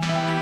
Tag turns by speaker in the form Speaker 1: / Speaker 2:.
Speaker 1: Bye.